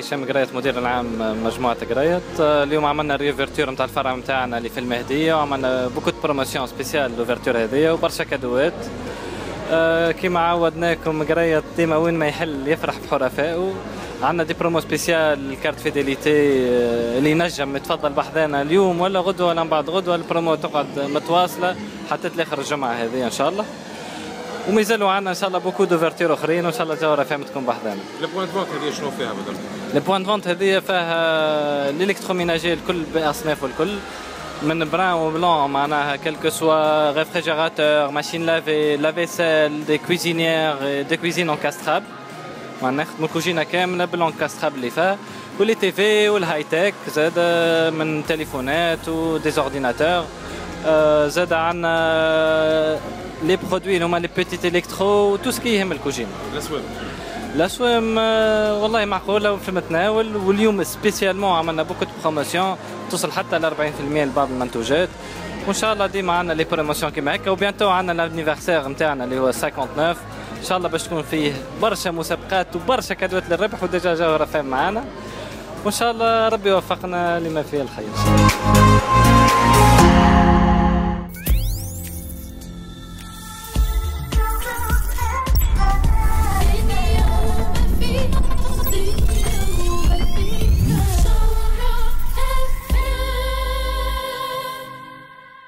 هشام قريت مدير العام مجموعة قريت. اليوم عملنا réouverture نتاع الفرع نتاعنا اللي في المهدية وعملنا beaucoup promotions spéciales l'ouverture هذيا وبرشا كادوات. آه، كيما عودناكم قريت ديما وين ما يحل يفرح بحرفائه. عندنا des promos spéciales carte fidélité اللي ينجم يتفضل بحذانا اليوم ولا غدوة ولا بعد غدوة. البرومو تقعد متواصلة حتى لاخر الجمعة هذه إن شاء الله. ومازالوا عندنا إن شاء الله beaucoup d'ouvertures أخرين وإن شاء الله جوهره فهم تكون بحذانا. ال point vente هذه شنو فيها بدل؟ ال point vente هذه فيها ال électroménager الكل باصنافه الكل من brun و blanc معناها quel que soit réfrigérateur machine à laver lave-vaisselle des cuisinières des cuisines encastrables معناها نخدموا الكوجينة كاملة بال encastrable اللي فيها و les TV وال high-tech زاد من تليفونات و des ordinateurs زاد عندنا les produits اللي هما les petits électros tout ce qui يهم الكوجين الاسواق الاسوام والله معقوله وفي المتناول واليوم spécialement عملنا beaucoup de promotions توصل حتى ل 40% لبعض المنتوجات. وإن شاء الله ديما عندنا les promotions كيما هكا. و bientôt عندنا l'anniversaire نتاعنا اللي هو 59 إن شاء الله باش تكون فيه برشا مسابقات وبرشا كادوات للربح. وديجا جاو رفاه معانا. وإن شاء الله ربي يوفقنا لما فيه الخير.